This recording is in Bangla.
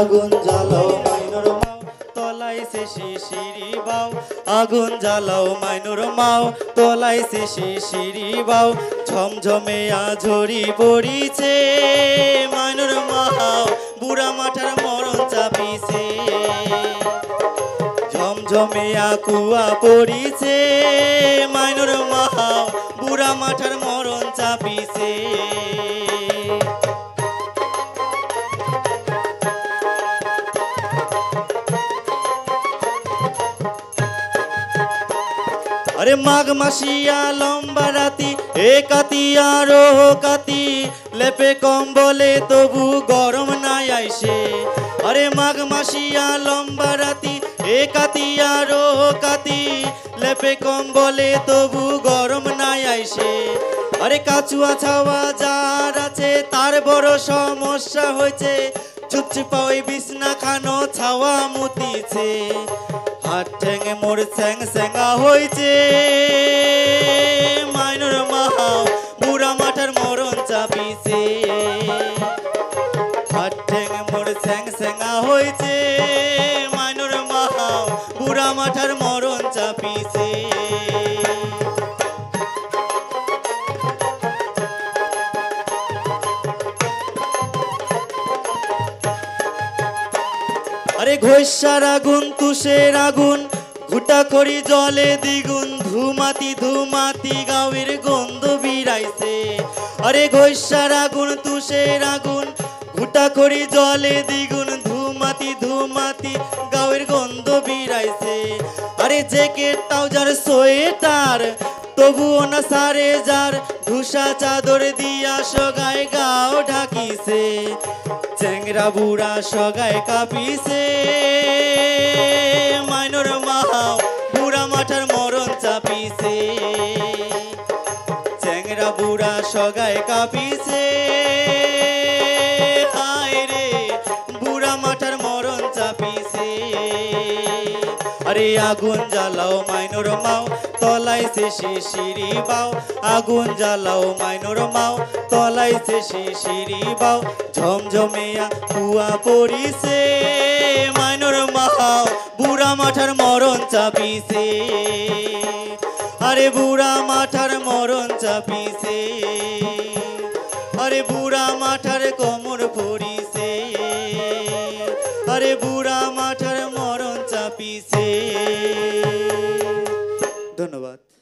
আগুন জ্বালাও মাইনুর মাও তলাই সে শিশিরি বাও। আগুন জ্বালাও মাইনুর মাও তলাই সে শিশিরি বাও। ঝমঝমে আঝরি পড়িছে মাঠার মরণ চাপিছে। ঝমঝমে আকুয়া পড়িছে মাইনুর মাহা বুড়া মাঠার মরণ আরে মাঘ মাসিয়া লম্বা রাতি, এ কাতি আরও কাতি। লেপে কম্বলে তবু গরম নাই আইসে। আরে মাঘ মাসিয়া লম্বা রাতি, এ কাতি আরও কাতি। লেপে কম্বলে তবু গরম নাই আইসে। আরে কাচুয়া ছাওয়া যার আছে, তার বড় সমস্যা হয়েছে চুপচুপা ওই বিছনা খানো, ছাওয়া মুতিছে। হাত ঠেঙে মোর স্যাং স্যাঙ্গা হয়েছে মাইনুর মাহাও বুড়া মাঠার মরণ চাপিছে। হাত ঠেঙে মোর স্যাং স্যাঙ্গা হয়েছে মাইনুর মাহাও বুড়া মাঠার মরণ চাপিছে। আরে ঘৈসার আগুন, তুষের আগুন, ঘুটা করি জলে দ্বিগুণ, ধুমাতি ধুমাতি গাঁয়ের গন্ধ বিরাইছে আরে ঘৈসার আগুন, তুষের আগুন, ঘুটা করি জলে দ্বিগুণ, ধুমাতি ধুমাতি গাঁয়ের গন্ধ বিরাইছে আরে জ্যাকেট ট্রাউজার সোয়েটার তবুও না সারে যার ধুসা চাদর দিয়া সগায় গাও ঢাকিছে, চ্যাংরা বুড়া সগায় কাঁপিছে। মাইনর মাহাও বুড়া মাঠার মরণ চাপিছে, চ্যাংরা বুড়া সগায় কাঁপিছে। হায় রে, বুড়া মাঠার মরণ চাপিছে। আরে আগুন জ্বালাও, মাইনর মাও তলাই সে বাও। আগুন জ্বালাও, মাইনর মাও তলাই সে শিশিরি বাও। ঝমঝমিয়া কুয়া পড়িছে, মাইনর মাও। বুড়া মাঠার মরণ চাপিছে, আরে বুড়া মাঠার মরণ চাপিছে, আরে বুড়া মাঠার কোমর পিছে। ধন্যবাদ।